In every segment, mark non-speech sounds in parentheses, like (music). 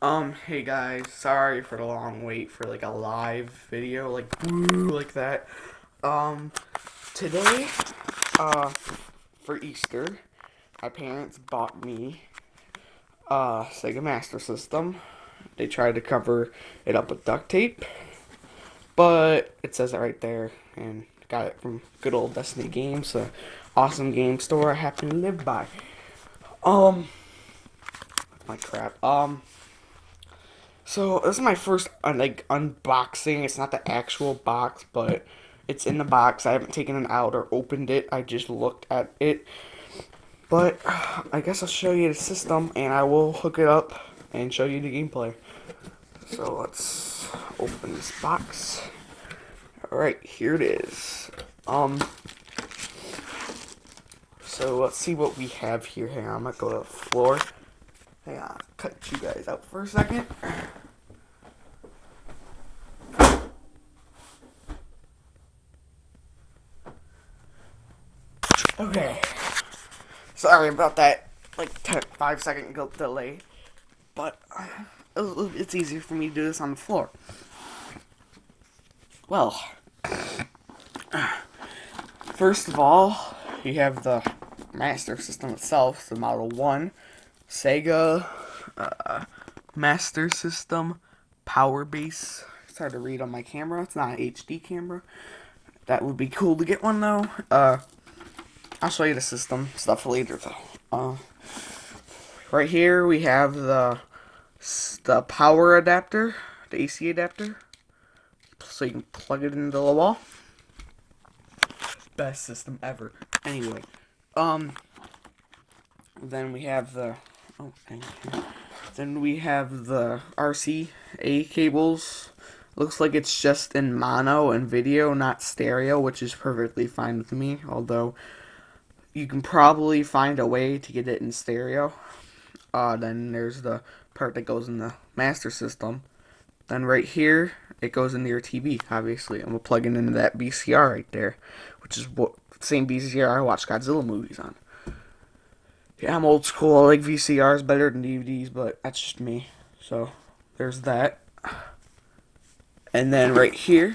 Um, hey guys, sorry for the long wait for like a live video, like woo, like that. Um, today, uh, for Easter, my parents bought me a Sega Master System. They tried to cover it up with duct tape, but it says it right there, and got it from good old Destiny Games, a awesome game store I happen to live by. Um, my crap. Um. So this is my first uh, like unboxing. It's not the actual box, but it's in the box. I haven't taken it out or opened it. I just looked at it. But (sighs) I guess I'll show you the system and I will hook it up and show you the gameplay. So let's open this box. Alright, here it is. Um so let's see what we have here. Hang on, I'm gonna go to the floor. Hang on, cut you guys out for a second. Okay. About that, like, ten, five second delay. But uh, it's easier for me to do this on the floor. Well, first of all, you have the Master System itself, the Model 1, Sega uh, Master System Power Base. It's hard to read on my camera. It's not an HD camera. That would be cool to get one though. Uh, I'll show you the system stuff later though. Uh, right here we have the the power adapter, the AC adapter, so you can plug it into the wall. Best system ever. Anyway, um, then we have the oh, then we have the RCA cables. Looks like it's just in mono and video, not stereo, which is perfectly fine with me. Although you can probably find a way to get it in stereo. Uh, then there's the part that goes in the master system. Then right here, it goes into your TV, obviously. I'm to plug it into that VCR right there, which is what same VCR I watch Godzilla movies on. Yeah, I'm old school. I like VCRs better than DVDs, but that's just me. So, there's that. And then right here,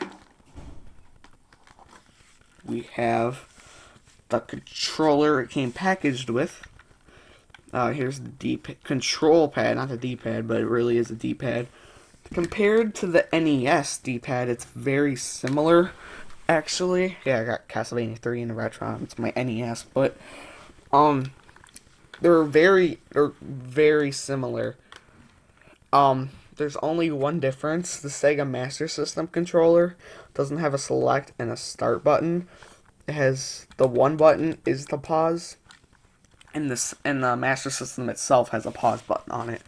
we have the controller it came packaged with. Uh, here's the D control pad, not the D-pad, but it really is a D-pad. Compared to the NES D-pad, it's very similar, actually. Yeah, I got Castlevania 3 in the Retron. It's my NES, but um, they're very, they're very similar. Um, there's only one difference. The Sega Master System controller doesn't have a select and a start button, has the one button is the pause, and this and the Master System itself has a pause button on it.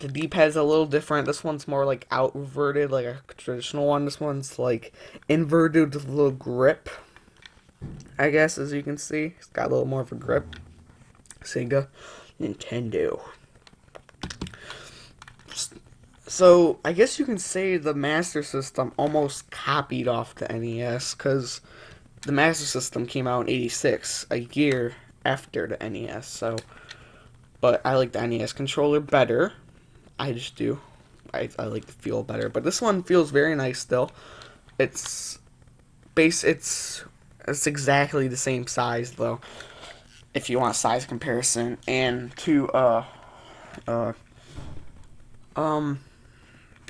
The D-pad's a little different. This one's more like outverted, like a traditional one. This one's like inverted with a little grip. I guess, as you can see, it's got a little more of a grip. Sega, Nintendo. So, I guess you can say the Master System almost copied off the NES, because the Master System came out in 86, a year after the NES, so but I like the NES controller better. I just do. I, I like the feel better, but this one feels very nice still. It's base it's it's exactly the same size though. If you want a size comparison and to uh uh um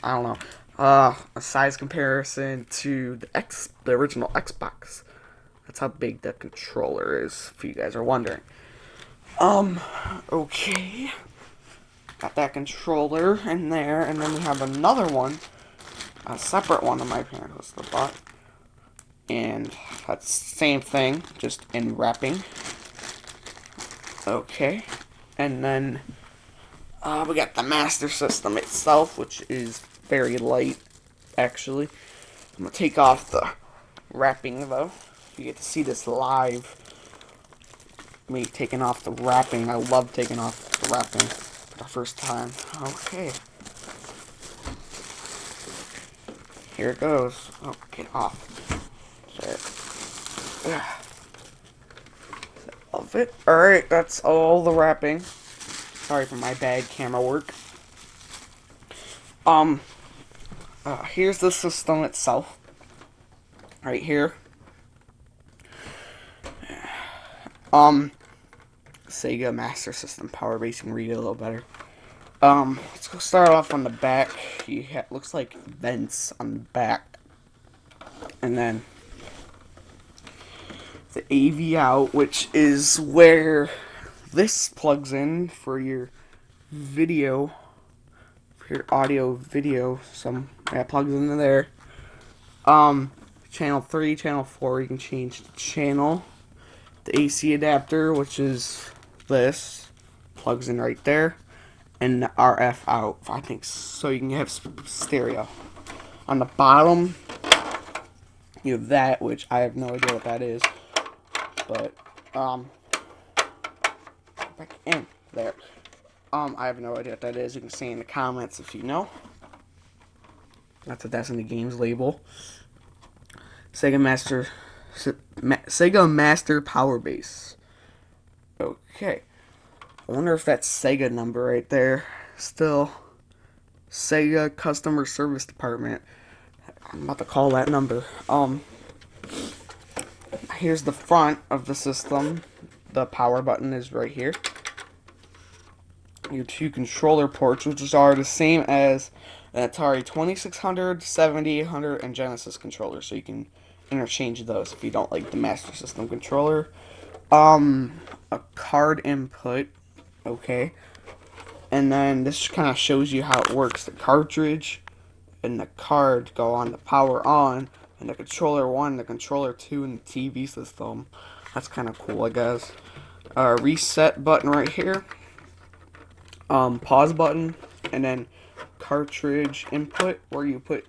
I don't know. Uh a size comparison to the X the original Xbox that's how big the controller is, if you guys are wondering. Um, okay. Got that controller in there, and then we have another one, a separate one of my parents the bought. And that's same thing, just in wrapping. Okay. And then uh, we got the Master System itself, which is very light, actually. I'm going to take off the wrapping, though. You get to see this live. Me taking off the wrapping. I love taking off the wrapping for the first time. Okay. Here it goes. Oh, get off. There. Love it. Alright, that's all the wrapping. Sorry for my bad camera work. Um, uh, here's the system itself. Right here. Um, Sega Master System Power can read it a little better. Um, let's go start off on the back. You looks like vents on the back, and then the AV out, which is where this plugs in for your video, for your audio video. Some that plugs into there. Um, channel three, channel four. You can change the channel the AC adapter, which is this, plugs in right there, and the RF out, I think, so you can have stereo. On the bottom, you have that, which I have no idea what that is, but, um, back in there. Um, I have no idea what that is. You can say in the comments if you know. That's what that's in the games label. Sega Master Sega Master Power Base. Okay. I wonder if that's Sega number right there. Still. Sega Customer Service Department. I'm about to call that number. Um. Here's the front of the system. The power button is right here. Your two controller ports, which are the same as an Atari 2600, 7800, and Genesis controller. So you can interchange those if you don't like the Master System controller. Um, a card input, okay. And then this kind of shows you how it works. The cartridge and the card go on the power on, and the controller 1, the controller 2, and the TV system. That's kind of cool, I guess. Uh, reset button right here. Um, pause button, and then cartridge input where you put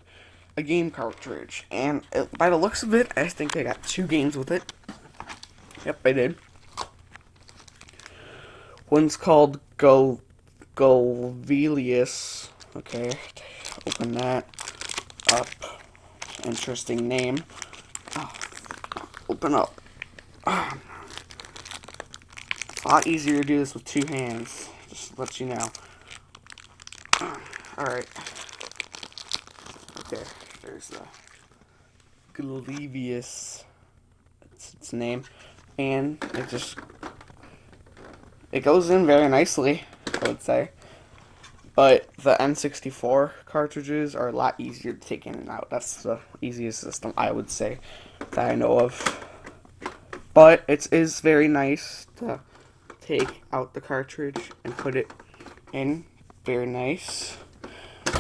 a game cartridge. And it, by the looks of it, I think I got two games with it. Yep, I did. One's called Go Golvellius. Okay, open that up. Interesting name. Oh, open up. Oh. A lot easier to do this with two hands. Just let you know. Ah, Alright. The Glevius. That's its name. And it just it goes in very nicely, I would say. But the N64 cartridges are a lot easier to take in and out. That's the easiest system I would say that I know of. But it is very nice to take out the cartridge and put it in. Very nice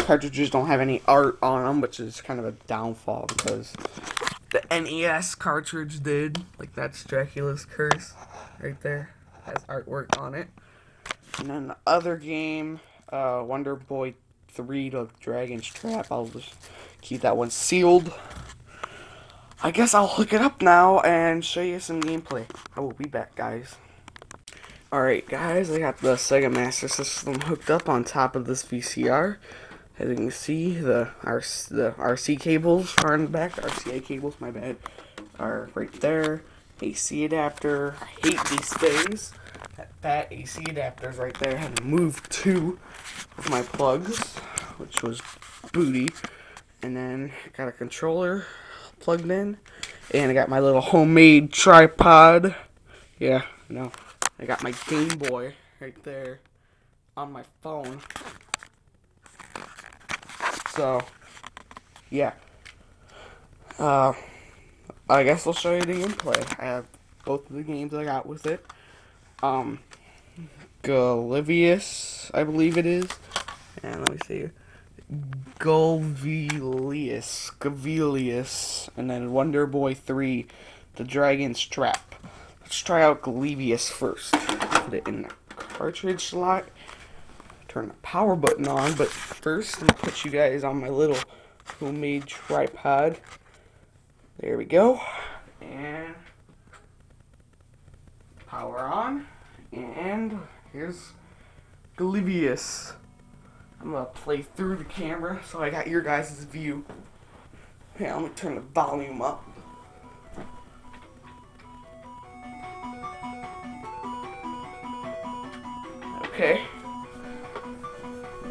cartridges don't have any art on them, which is kind of a downfall because the NES cartridge did. Like that's Dracula's Curse right there. Has artwork on it. And then the other game, uh, Wonder Boy 3 to Dragon's Trap. I'll just keep that one sealed. I guess I'll hook it up now and show you some gameplay. I will be back, guys. Alright, guys, I got the Sega Master System hooked up on top of this VCR. As you can see, the, RC, the RC cables are in the back. RCA cables, my bad, are right there. AC adapter. I hate these things. That, that AC adapter is right there. I had to move two of my plugs, which was booty. And then got a controller plugged in. And I got my little homemade tripod. Yeah, no. I got my Game Boy right there on my phone. So, yeah. Uh, I guess I'll show you the gameplay. I have both of the games I got with it. Um, Galivius, I believe it is. And let me see. Golvellius, Gavelius, and then Wonder Boy 3, The Dragon's Trap. Let's try out Galivius first. Put it in the cartridge slot turn the power button on, but first let me put you guys on my little homemade tripod. There we go. And power on. And here's Galivius. I'm gonna play through the camera so I got your guys' view. Yeah, I'm gonna turn the volume up. Okay.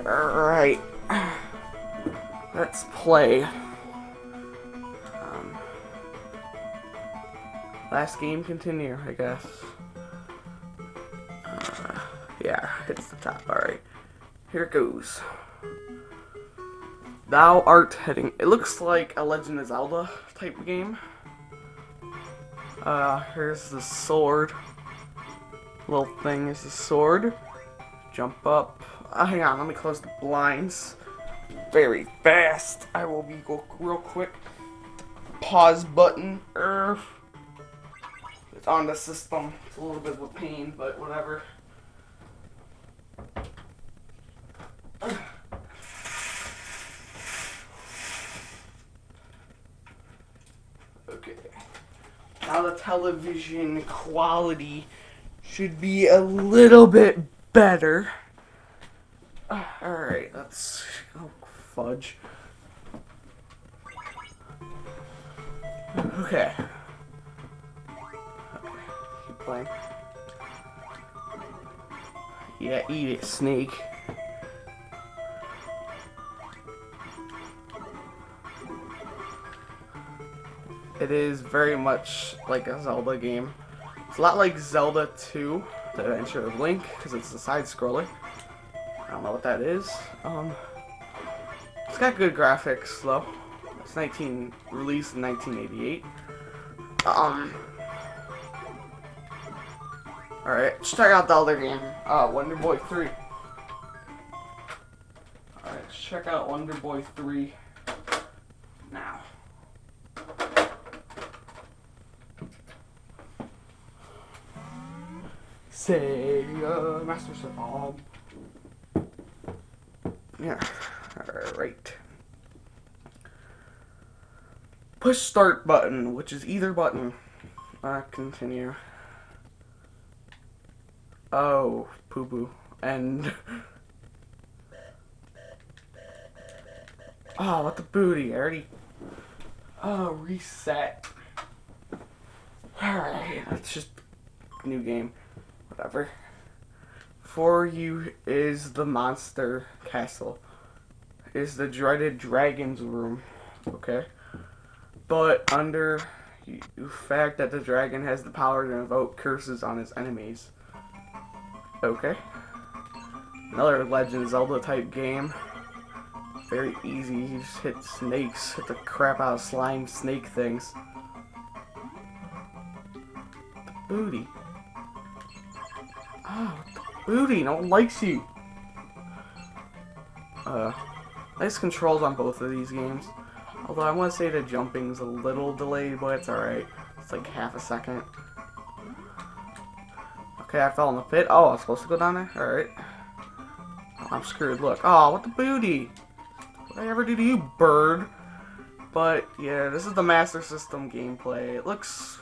Alright. let's play. Um, last game continue, I guess. Uh, yeah, it's the top. Alright. Here it goes. Thou art heading. It looks like a Legend of Zelda type game. Uh, here's the sword. Little thing is the sword. Jump up. Uh, hang on, let me close the blinds. Very fast. I will be go real quick. Pause button. Urgh. It's on the system. It's a little bit of a pain, but whatever. Okay. Now the television quality should be a little bit better. Alright, let's... Oh, fudge. Okay. okay. Keep playing. Yeah, eat it, snake. It is very much like a Zelda game. It's a lot like Zelda 2, The Adventure of Link, because it's a side-scroller. I don't know what that is. Um, it's got good graphics, though. It's 19 released in 1988. Um, Alright, let's check out the other game. Uh, Wonder Boy 3. Alright, check out Wonder Boy 3 now. Sega Master System. Yeah, alright. Push start button, which is either button. Uh, continue. Oh, poo poo. And. Oh, (laughs) what the booty? I already. Oh, reset. Alright, let's just. New game. Whatever. For you is the monster castle. Is the dreaded dragon's room. Okay? But under the fact that the dragon has the power to invoke curses on his enemies. Okay. Another Legend Zelda type game. Very easy. You just hit snakes. Hit the crap out of slime snake things. The booty. Oh, booty. No one likes you. Uh, nice controls on both of these games. Although I want to say the jumping's a little delayed, but it's alright. It's like half a second. Okay, I fell in the pit. Oh, I was supposed to go down there? Alright. Oh, I'm screwed. Look. Oh, what the booty? What did I ever do to you, bird? But, yeah, this is the Master System gameplay. It looks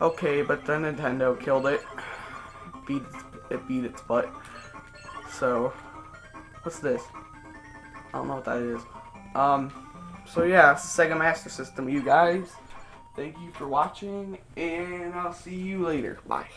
okay, but then Nintendo killed it. Beat it beat its butt. So, what's this? I don't know what that is. Um, so yeah, Sega Master System, you guys. Thank you for watching, and I'll see you later. Bye.